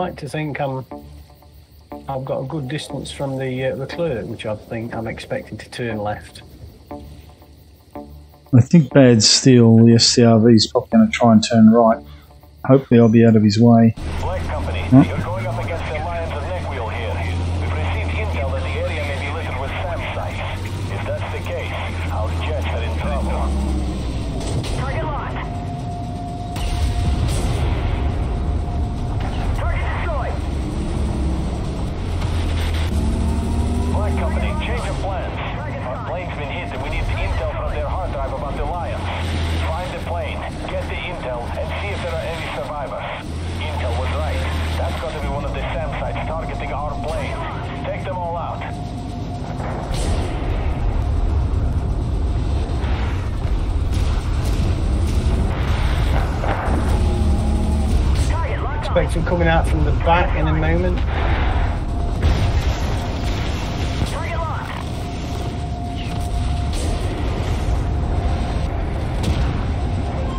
like to think I'm. I've got a good distance from the uh, Leclerc, which I think I'm expecting to turn left. I think Bad Steel, the SCRV, is probably going to try and turn right. Hopefully, I'll be out of his way. Flag company, Huh? Expect him coming out from the back in a moment. Target locked.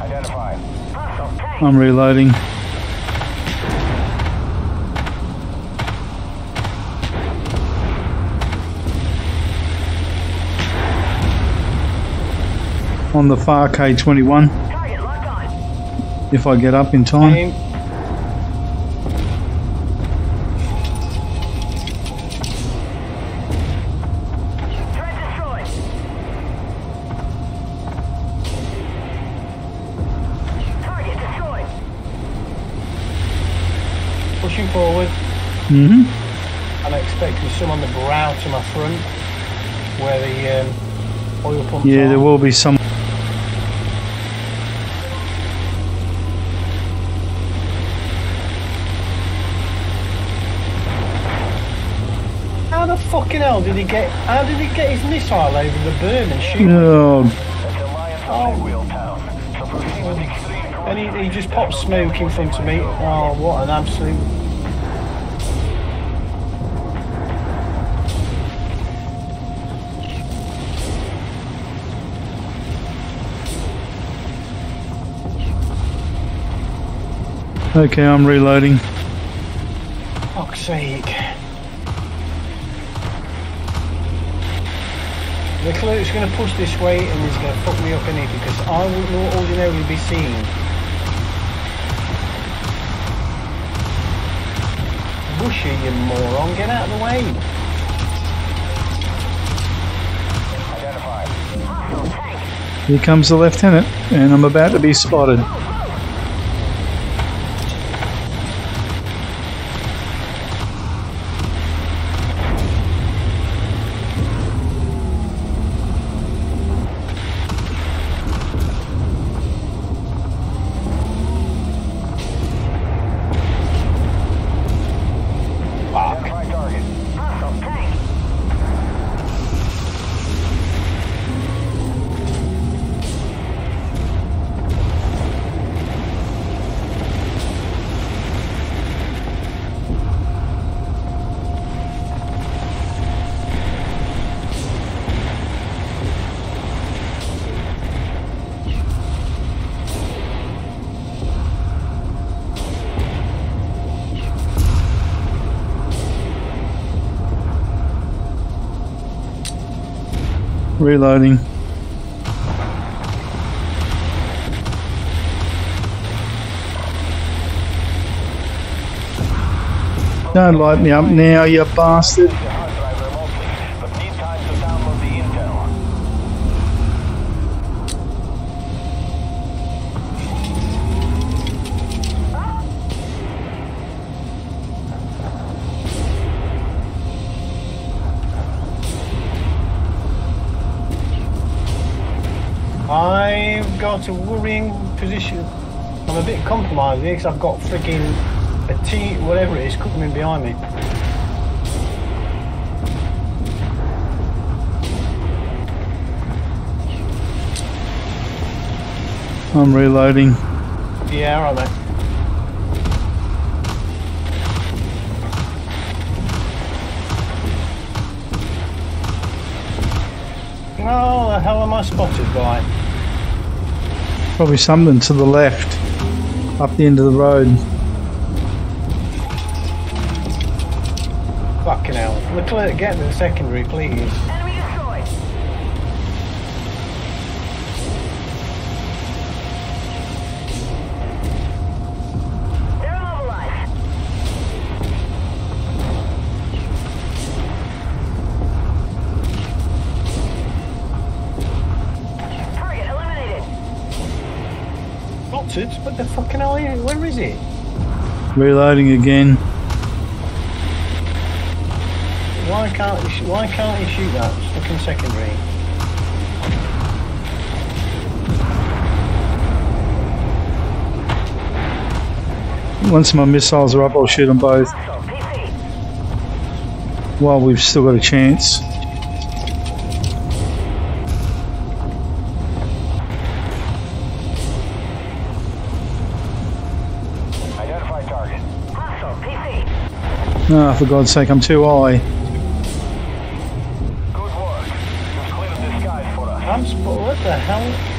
Identify. Hostile tank. I'm reloading. On the far K21, Target locked on. if I get up in time. Forward. hmm I'm expecting some on the brow to my front, where the um, oil pump. Yeah, are. there will be some. How the fucking hell did he get? How did he get his missile over the berm and shoot? That's the Lions of Oh. Neckwheel town. So proceed with extreme caution. And he, he just popped smoke in front of me. Oh, what an absolute! Okay, I'm reloading. Fuck's sake! Leclerc's going to push this way and he's going to fuck me up in it because I will not ordinarily be seen. Bushy, you moron! Get out of the way! Here comes the lieutenant, and I'm about to be spotted. Reloading. Don't light me up now, you bastard. A worrying position. I'm a bit compromised eh, here because I've got freaking a T, whatever it is, coming in behind me. I'm reloading. Yeah, alright, mate. Oh, the hell am I spotted by? Probably something to the left, up the end of the road. Fucking hell. Leclerc, get the secondary, please. Spotted? What the fucking hell are you? Where is it? Reloading again. Why can't he, why can't he shoot that It's fucking secondary? Once my missiles are up, I'll shoot them both Hostile PC. while we've still got a chance. Ah, for God's sake, I'm too high. Good work. You've cleared the skies for us. I'm spot. What the hell?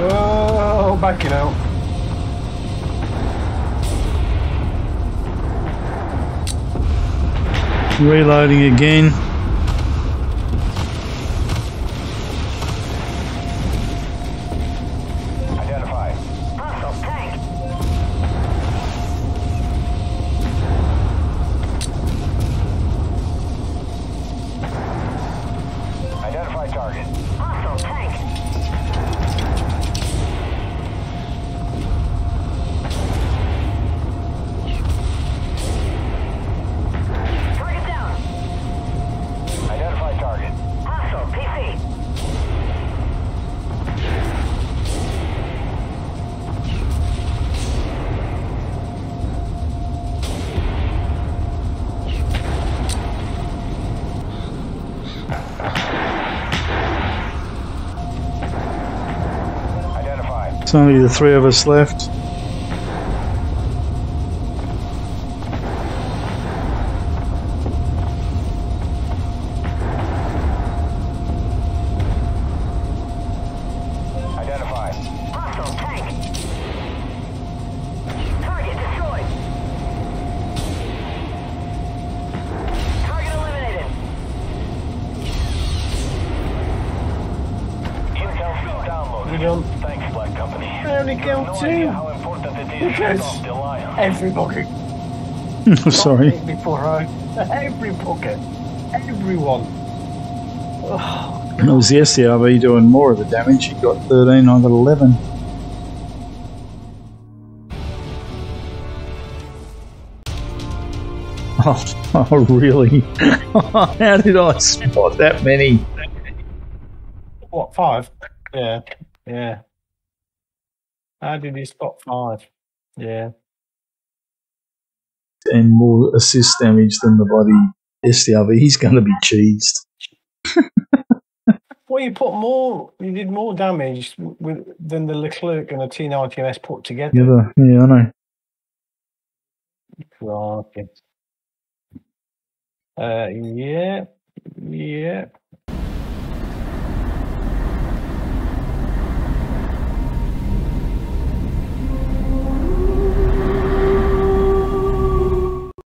Oh, backing out. Reloading again. It's only the three of us left. We done. Thanks, Black Company. I only You killed no two. how important it is Because- stop the Lion. Every pocket. Sorry. Before I. Every pocket. Everyone. It was the SCRV doing more of the damage. He got 13, I got 11. Oh, oh really? How did I spot that many? What, five? Yeah. Yeah. How did he spot five? Yeah. And more assist damage than the bloody SCRV. He's going to be cheesed. Well, you put more, you did more damage with, than the Leclerc and the T90MS put together. Yeah, yeah, I know. Crikey. Uh, yeah, yeah.